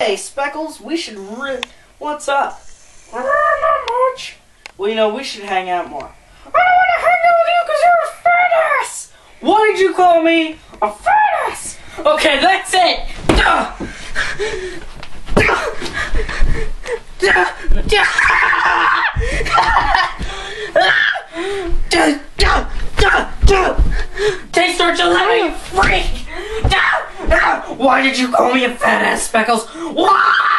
Hey, Speckles, we should re- What's up? Not much. Well, you know, we should hang out more. I don't want to hang out with you because you're a fat ass! Why did you call me a fat ass? Okay, that's it! Duh. Duh. Duh. Duh. Duh. Duh. Duh. Taste what you let me, you freak! Duh. Duh. Why did you call me a fat ass, Speckles? Why?